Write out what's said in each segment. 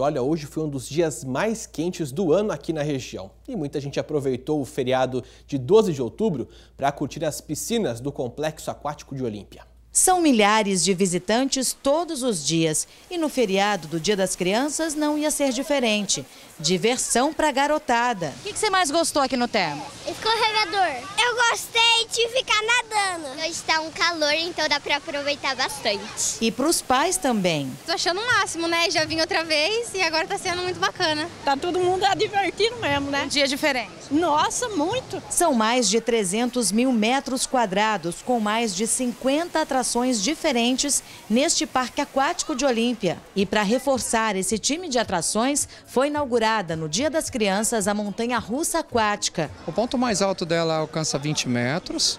Olha, hoje foi um dos dias mais quentes do ano aqui na região. E muita gente aproveitou o feriado de 12 de outubro para curtir as piscinas do Complexo Aquático de Olímpia. São milhares de visitantes todos os dias. E no feriado do Dia das Crianças não ia ser diferente. Diversão para garotada. O que, que você mais gostou aqui no termo? Escorregador. Eu gostei ficar nadando. Hoje está um calor, então dá para aproveitar bastante. E para os pais também. Tô achando o máximo, né? Já vim outra vez e agora tá sendo muito bacana. Tá todo mundo a divertindo mesmo, né? Um dia diferente. Nossa, muito. São mais de 300 mil metros quadrados, com mais de 50 atrações diferentes neste parque aquático de Olímpia. E para reforçar esse time de atrações, foi inaugurada no Dia das Crianças a montanha russa aquática. O ponto mais alto dela alcança 20 metros,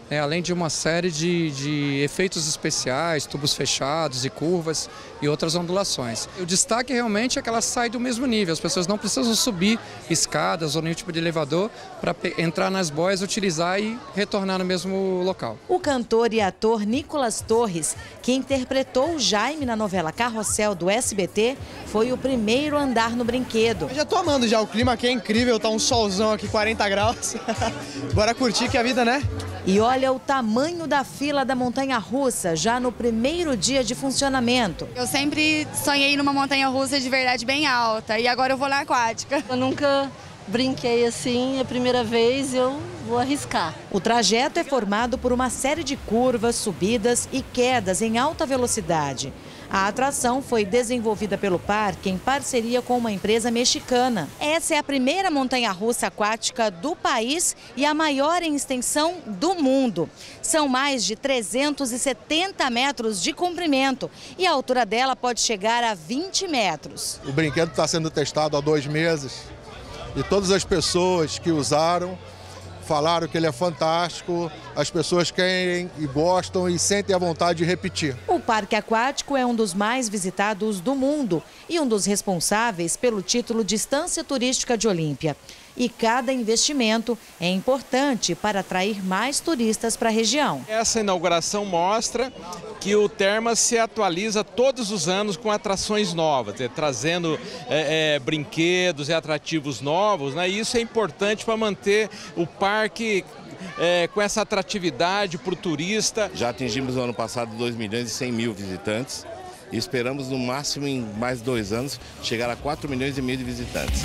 né, além de uma série de, de, efeitos especiais, tubos fechados e curvas e outras ondulações. O destaque realmente é que ela sai do mesmo nível, as pessoas não precisam subir escadas ou nenhum tipo de elevador para entrar nas boias, utilizar e retornar no mesmo local. O cantor e ator Nicolas Torres, que interpretou o Jaime na novela Carrossel do SBT, foi o primeiro a andar no brinquedo. Eu já tô amando já, o clima aqui é incrível, tá um solzão aqui, 40 graus. Bora curtir que a vida, né? E olha o tamanho da fila da montanha russa já no primeiro dia de funcionamento. Eu sempre sonhei numa montanha russa de verdade bem alta e agora eu vou na aquática. Eu nunca brinquei assim, é a primeira vez eu vou arriscar. O trajeto é formado por uma série de curvas, subidas e quedas em alta velocidade. A atração foi desenvolvida pelo parque em parceria com uma empresa mexicana. Essa é a primeira montanha-russa aquática do país e a maior em extensão do mundo. São mais de 370 metros de comprimento e a altura dela pode chegar a 20 metros. O brinquedo está sendo testado há dois meses e todas as pessoas que usaram falaram que ele é fantástico, as pessoas querem e gostam e sentem a vontade de repetir. O parque aquático é um dos mais visitados do mundo e um dos responsáveis pelo título de Estância Turística de Olímpia e cada investimento é importante para atrair mais turistas para a região. Essa inauguração mostra que o Termas se atualiza todos os anos com atrações novas, é, trazendo é, é, brinquedos e atrativos novos, né? e isso é importante para manter o parque é, com essa atratividade para o turista. Já atingimos no ano passado 2 milhões e 100 mil visitantes e esperamos no máximo em mais dois anos chegar a 4 milhões e meio de visitantes.